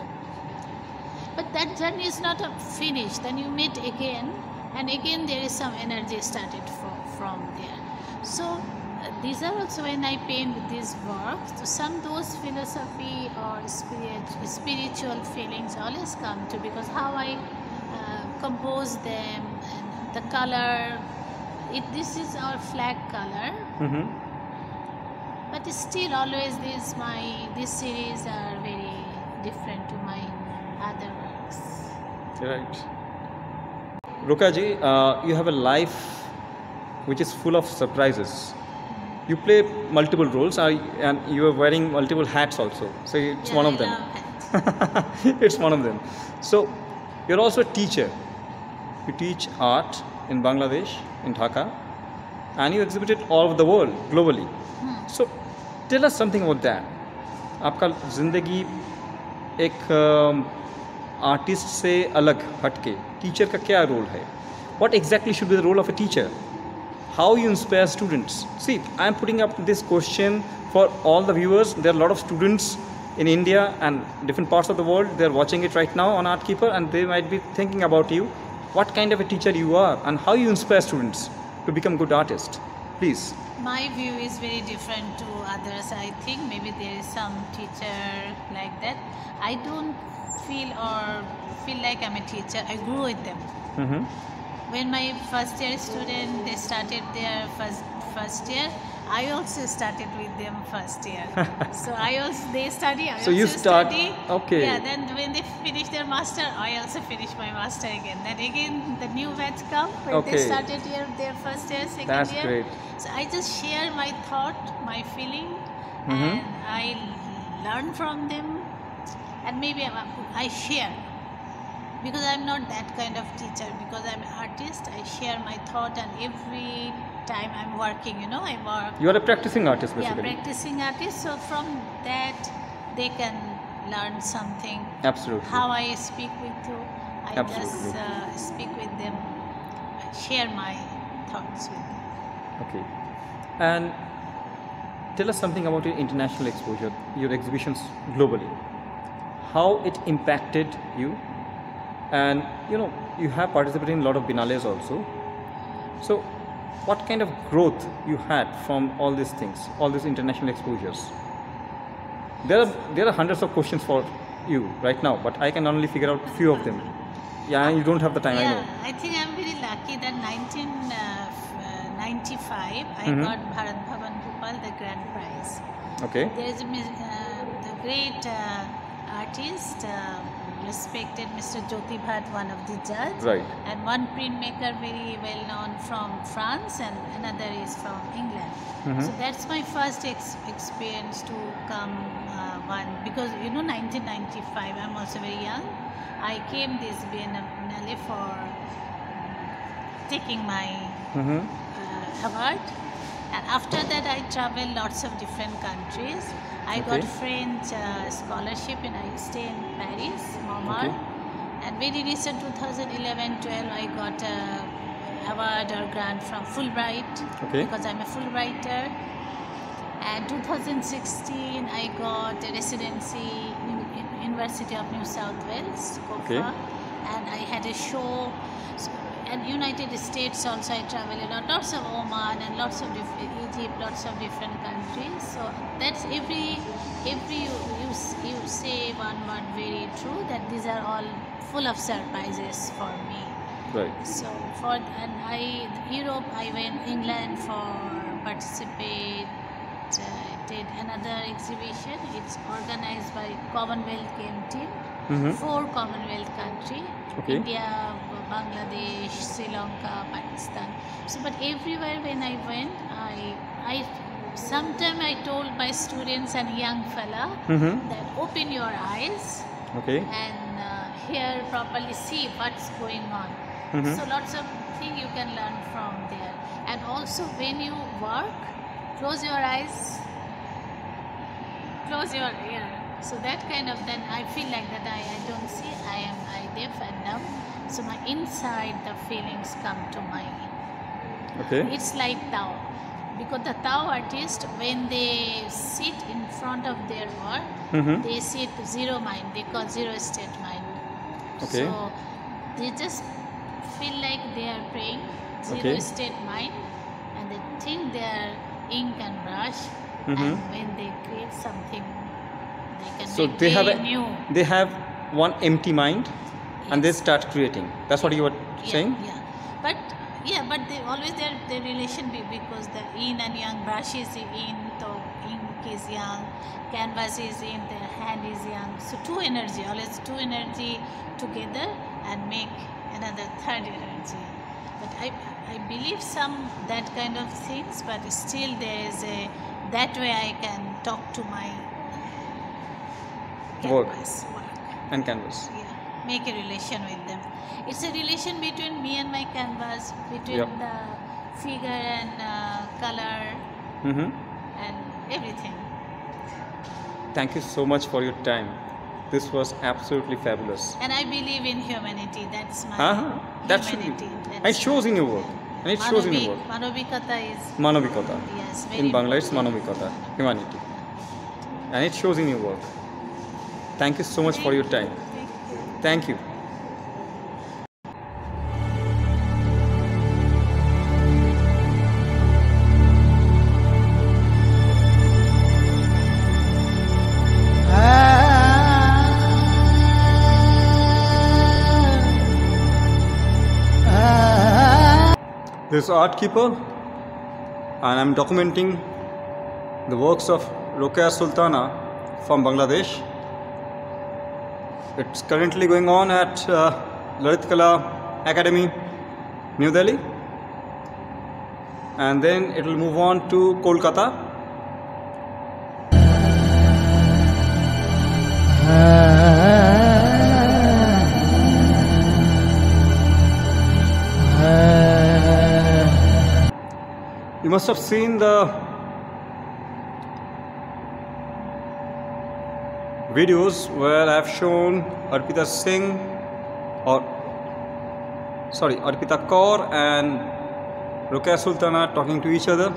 But that journey is not a finish. Then you meet again, and again there is some energy started from from there. So uh, these are also when I paint these works. So some those philosophy or spirit, spiritual feelings always come to because how I uh, compose them and the color. It, this is our flag color, Mm-hmm. but still always this my this series are very different to my other works. Right. Rokeya ji, uh, you have a life which is full of surprises. You play multiple roles uh, and you are wearing multiple hats also. So it's yeah, one of them. it's one of them. So you're also a teacher. You teach art in Bangladesh, in Dhaka, and you exhibit it all over the world, globally. Hmm. So tell us something about that. आपका ज़िंदगी एक um, artist से अलग हटके teacher का क्या role है what exactly should be the role of a teacher how you inspire students see i am putting up this question for all the viewers there are a lot of students in india and different parts of the world they are watching it right now on artkeeper and they might be thinking about you what kind of a teacher you are and how you inspire students to become good artists please My view is very different to others. I think maybe there is some teacher like that. I don't feel or feel like I'm a teacher. I grew with them. mm-hmm. When my first year student they started their first first year, I also started with them first year. so I also they study. I So you start- study. okay. Yeah. Then when they finish their master, I also finish my master again. Then again the new batch come when Okay. they started year, their first year, second That's year. great. So I just share my thought, my feeling, Mhm. and I learn from them, and maybe I, I share because I'm not that kind of teacher. Because I'm an artist, I share my thought, and every time I'm working, you know, I work. you are a practicing artist Yeah, practicing artist. So from that, they can learn something. absolutely How I speak with you, I just uh, speak with them, I share my thoughts with them. Okay. And tell us something about your international exposure, your exhibitions globally. How it impacted you and you know you have participated in a lot of biennales also. So, what kind of growth you had from all these things, all these international exposures? There are there are hundreds of questions for you right now, but I can only figure out a few of them. Yeah, you don't have the time. I know. I think I'm very lucky that 1995 I Mhm. got Bharat Bhavan Bhopal the grand prize. Okay. There is a, uh, the great uh, artist, uh, respected Mr. Jyoti Bhatt, one of the judges. Right. and one printmaker very well known from France, and another is from England. Mhm. So that's my first ex- experience to come uh, one because you know 1995. I'm also very young. I came this Biennale for taking my Mm-hmm. uh, award and after that i traveled lots of different countries. I got french uh, scholarship and i stay in paris montmartre. And very recent 2011-12 i got a award or grant from fulbright Okay. because i'm a fulbrighter. And 2016 i got a residency in, university of new south wales Okay. and i had a show so- and united states also i travel a lot lots of oman and lots of different egypt lots of different countries so that's every every you, you, you say one word very true that these are all full of surprises for me Right. so for and I Europe I went England for participate uh, did another exhibition. It's organized by Commonwealth Game Team. Mhm. Four Commonwealth country. Okay. India, Bangladesh, Sri Lanka, Pakistan. So but everywhere when I went, I I sometime I told my students and young fella Mm-hmm. that open your eyes Okay. and uh, hear properly, see what's going on. Mhm. So lots of things you can learn from there. And also when you work, close your eyes, close your ear. So that kind of then I feel like that I, I don't see, I am I deaf and dumb. So my inside the feelings come to my Okay. it's like Tao. Because the Tao artist, when they sit in front of their work, Mhm. they sit zero mind, they call zero state mind. Okay. So they just feel like they are praying, zero Okay. state mind, and they think they are ink and brush, Mhm. and when they create something, they can So make they have a new. they have one empty mind, and they start creating. That's what you were saying. Yeah, but yeah, but they always their their relation be because the yin and yang brush is yin, so ink is yang, canvas is in, the hand is yang. So two energy, always two energy together and make another third energy. But I I believe some that kind of things, but still there is a that way I can talk to my Work. canvas work And canvas. yeah, make a relation with them. It's a relation between me and my canvas, between Yep. the figure and uh, color Mm-hmm. and everything. Thank you so much for your time. This was absolutely fabulous. And I believe in humanity. That's my Uh-huh. That should be. humanity. And it shows in your work. And it shows in your work. Manavikata is Manavikata. yes In Bangla, it's. Manavikata, humanity. And it shows in your work. Thank you so much for your time. Thank you. This is art keeper, and I'm documenting the works of Rokeya Sultana from Bangladesh. It's currently going on at uh, Lalit Kala Akademi, New Delhi, and then it will move on to Kolkata. You must have seen the videos where I've shown Arpita Singh or sorry Arpita Kaur and Rokeya Sultana talking to each other.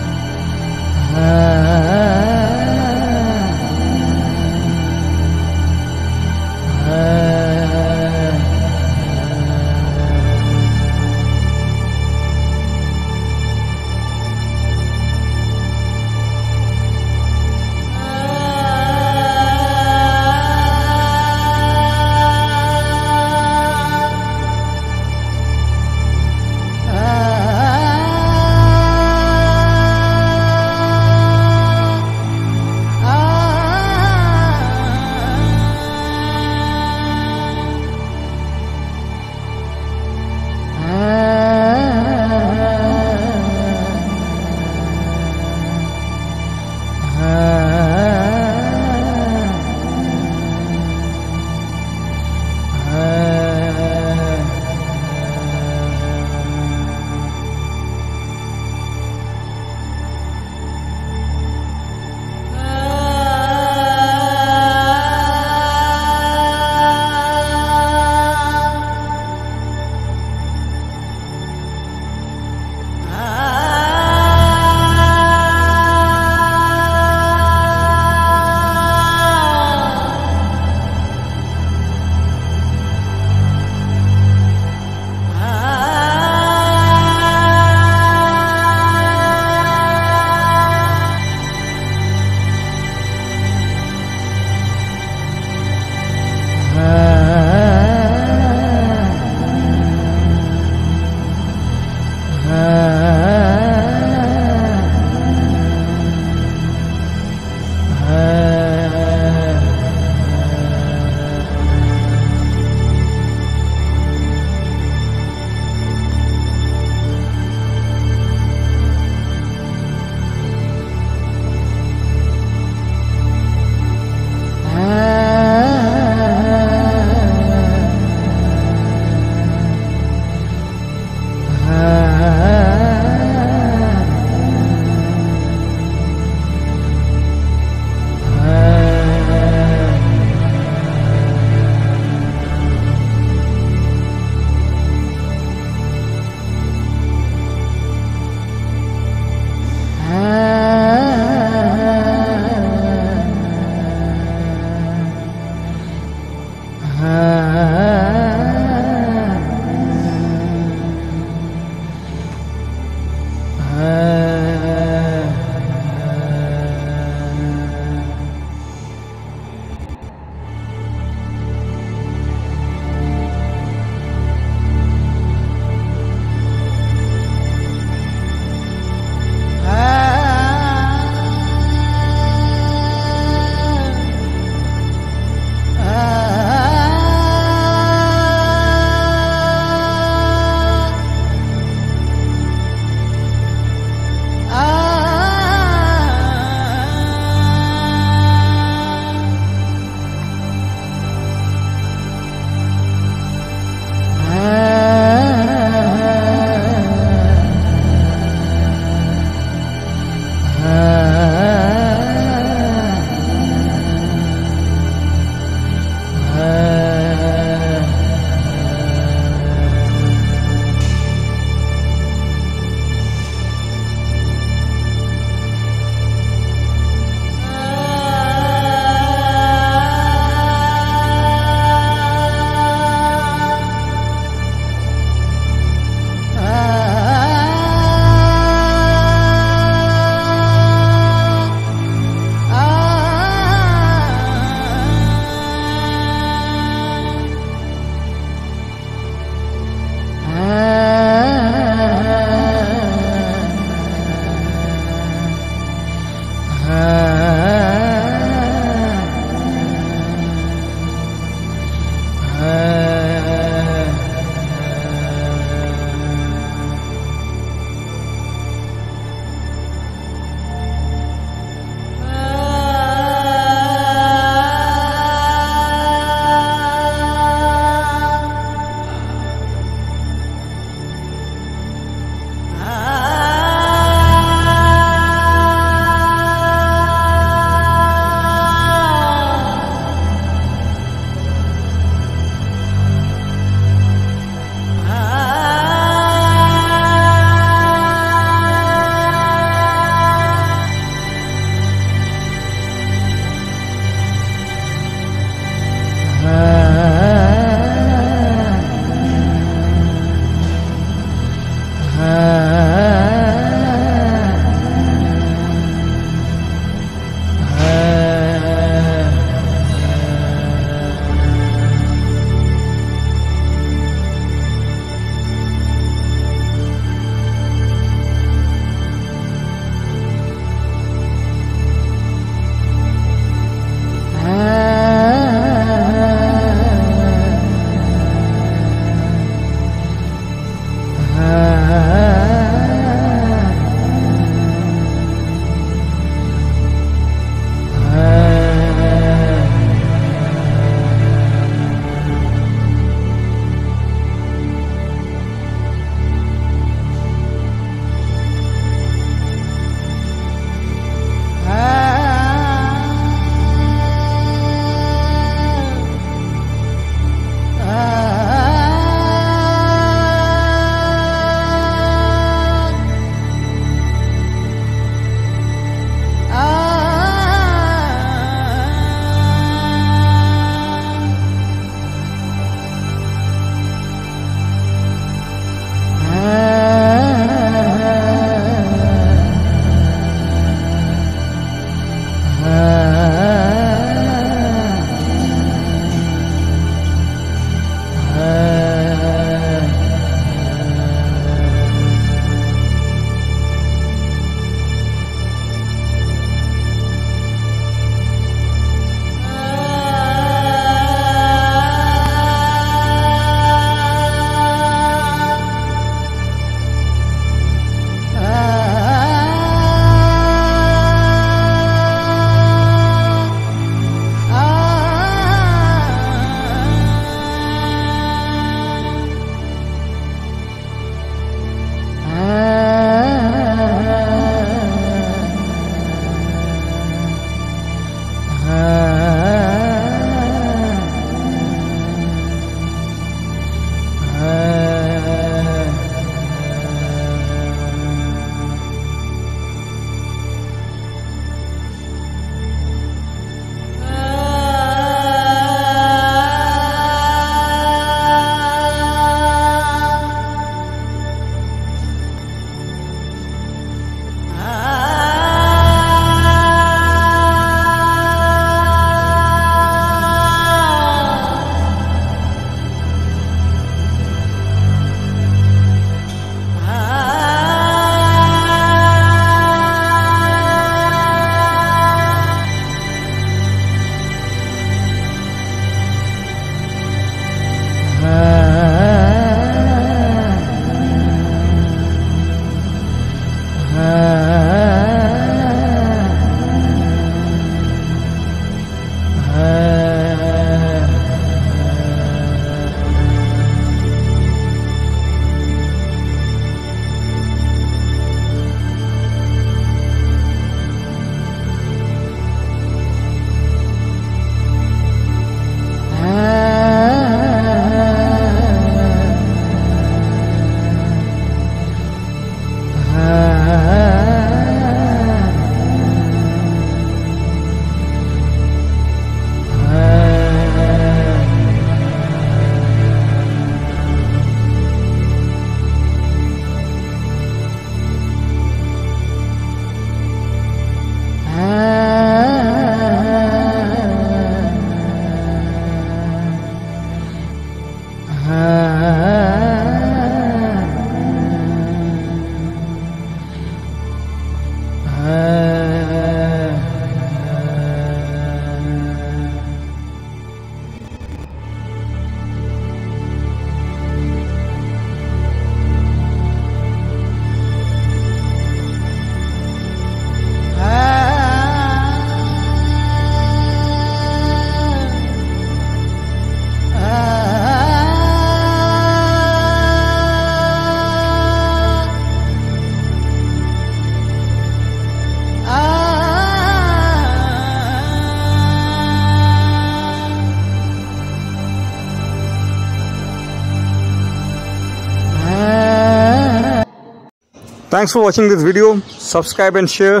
Thanks for watching this video. Subscribe and share.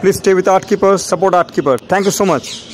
Please stay with ArtKeeper. Support ArtKeeper. Thank you so much.